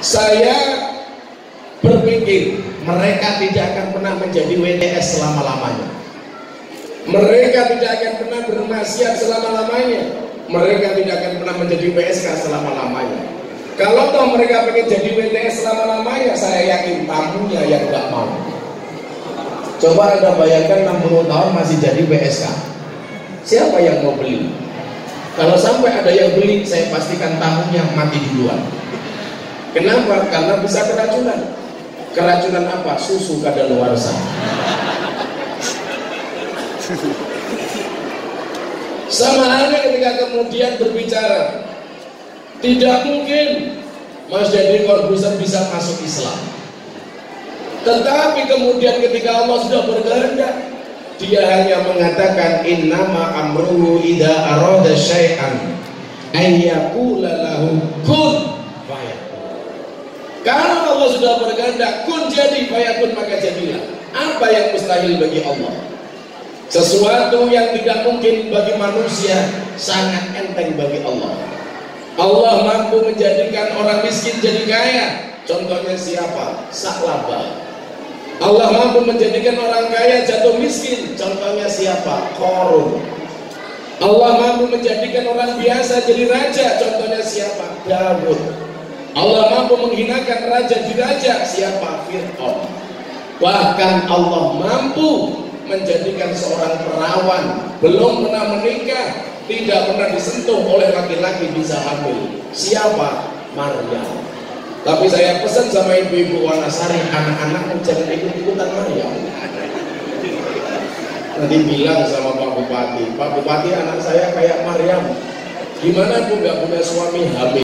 Saya berpikir mereka tidak akan pernah menjadi WTS selama-lamanya. Mereka tidak akan pernah bermaksiat selama-lamanya. Mereka tidak akan pernah menjadi PSK selama-lamanya. Kalau toh mereka pengen jadi WTS selama-lamanya, saya yakin tamunya yang nggak mau. Coba Anda bayangkan 60 tahun masih jadi PSK. Siapa yang mau beli? Kalau sampai ada yang beli, saya pastikan tamunya mati duluan. Kenapa? Karena bisa keracunan. Keracunan apa? Susu kadaluarsa. Sama halnya ketika kemudian berbicara, tidak mungkin Mas Deddy Corbuzier bisa masuk Islam. Tetapi kemudian ketika Allah sudah berkehendak, dia hanya mengatakan innama amruhu ida arada syai'an ayyakula lahu kun Allah sudah berkehendak kun jadi fayakun maka jadilah. Apa yang mustahil bagi Allah? Sesuatu yang tidak mungkin bagi manusia sangat enteng bagi Allah. Allah mampu menjadikan orang miskin jadi kaya. Contohnya siapa? Saklaba. Allah mampu menjadikan orang kaya jatuh miskin. Contohnya siapa? Korun. Allah mampu menjadikan orang biasa jadi raja. Contohnya siapa? Dawud. Allah mampu menghinakan raja di raja. Siapa? Fir'aun. Bahkan Allah mampu menjadikan seorang perawan belum pernah menikah tidak pernah disentuh oleh laki-laki bisa hamil siapa Maryam tapi saya pesan sama ibu-ibu Wanasari anak-anak jangan ikut-ikutan Maryam nanti bilang sama Pak Bupati Pak Bupati anak saya kayak Maryam gimana bu nggak punya suami hamil